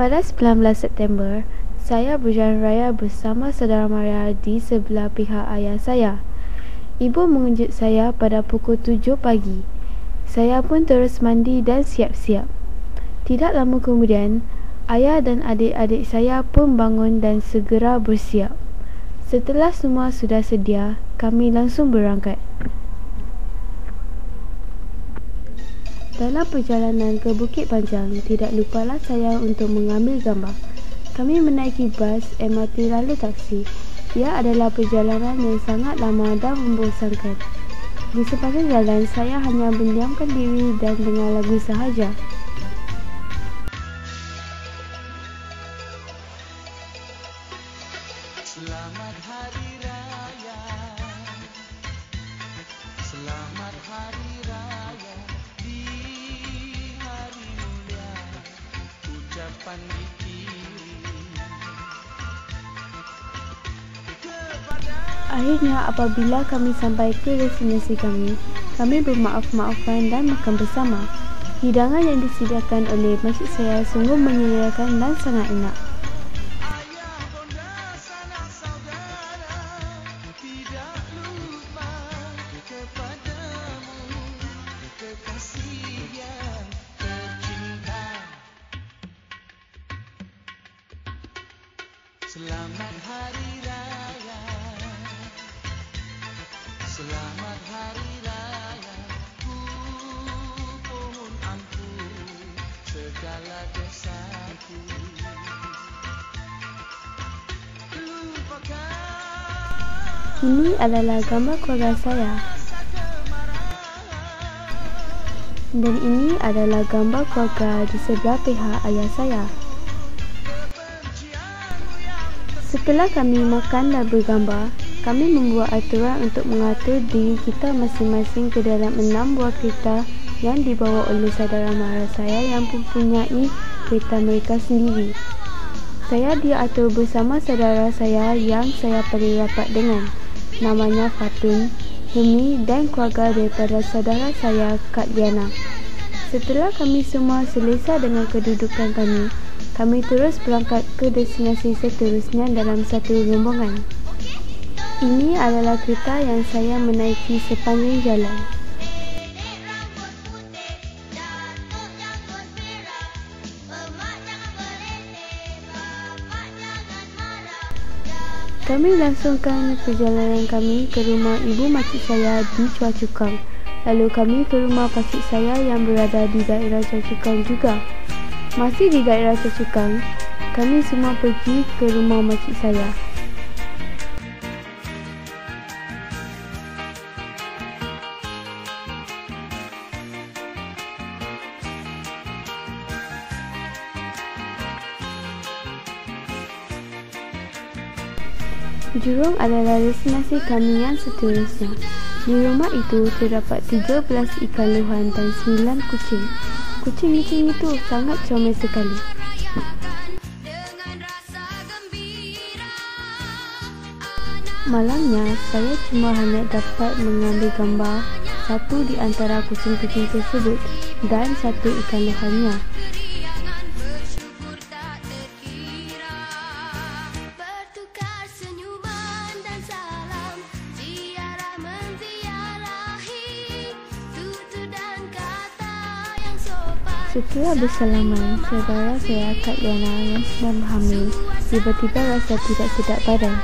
Pada 19 September, saya berjalan raya bersama saudara Maria di sebelah pihak ayah saya. Ibu mengejut saya pada pukul 7 pagi. Saya pun terus mandi dan siap-siap. Tidak lama kemudian, ayah dan adik-adik saya pun bangun dan segera bersiap. Setelah semua sudah sedia, kami langsung berangkat. Dalam perjalanan ke Bukit Panjang, tidak lupalah saya untuk mengambil gambar. Kami menaiki bas, MRT lalu taksi. Ia adalah perjalanan yang sangat lama dan membosankan. Di sepanjang jalan, saya hanya mendiamkan diri dan dengar lagu sahaja. Akhirnya apabila kami sampai ke destinasi kami, kami bermaaf-maafan dan makan bersama. Hidangan yang disediakan oleh masjid saya sungguh menyediakan dan sangat enak. Selamat Hari Raya. Selamat Hari Raya. Ku pohon ampun segala dosaku. Ini adalah gambar keluarga saya. Dan ini adalah gambar keluarga di sebelah pihak ayah saya Setelah kami makan dan bergambar, kami membuat aturan untuk mengatur diri kita masing-masing ke dalam enam buah kereta yang dibawa oleh saudara mara saya yang mempunyai kereta mereka sendiri. Saya diatur bersama saudara saya yang saya paling rapat dengan. Namanya Fatun, Hemi dan keluarga daripada saudara saya Kak Diana. Setelah kami semua selesa dengan kedudukan kami, kami terus berangkat ke destinasi seterusnya dalam satu rombongan. Ini adalah kereta yang saya menaiki sepanjang jalan. Kami langsungkan perjalanan kami ke rumah ibu makcik saya di Chua Chukang. Lalu kami ke rumah pakcik saya yang berada di daerah Chua Chukang juga. Masih di daerah Cecukang, kami semua pergi ke rumah makcik saya. Jurong adalah destinasi kami yang seterusnya. Di rumah itu terdapat 13 ikan luhan dan 9 kucing. Kucing-kucing itu sangat comel sekali. Malamnya, saya cuma hanya dapat mengambil gambar satu di antara kucing-kucing tersebut dan satu ikan luhannya. Setelah bersalaman, saudara saya Kak Yana sedang hamil tiba-tiba rasa tidak sedap badan.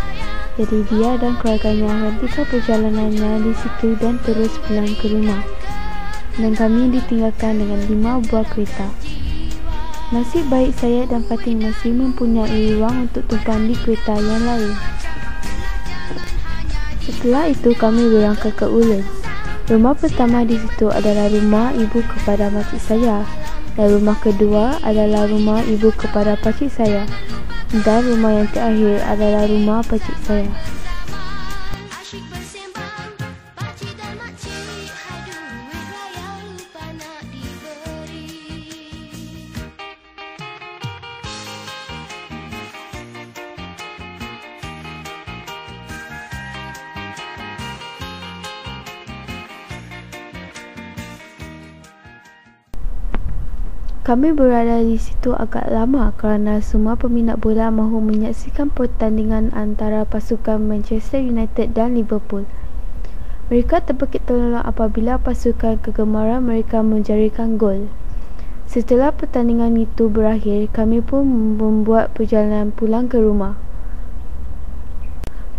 Jadi dia dan keluarganya hentikan perjalanannya di situ dan terus pulang ke rumah. Dan kami ditinggalkan dengan lima buah kereta. Nasib baik saya dan Fatin masih mempunyai ruang untuk tumpang di kereta yang lain. Setelah itu kami berangkat ke Ulen. Rumah pertama di situ adalah rumah ibu kepada makcik saya dan rumah kedua adalah rumah ibu kepada pakcik saya dan rumah yang terakhir adalah rumah pakcik saya. Kami berada di situ agak lama kerana semua peminat bola mahu menyaksikan pertandingan antara pasukan Manchester United dan Liverpool. Mereka terpekik tolong apabila pasukan kegemaran mereka menjarikan gol. Setelah pertandingan itu berakhir, kami pun membuat perjalanan pulang ke rumah.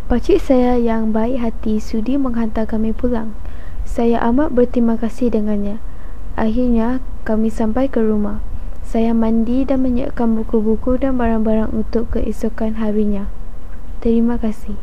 Pakcik saya yang baik hati sudi menghantar kami pulang. Saya amat berterima kasih dengannya. Akhirnya, kami sampai ke rumah. Saya mandi dan menyiapkan buku-buku dan barang-barang untuk keesokan harinya. Terima kasih.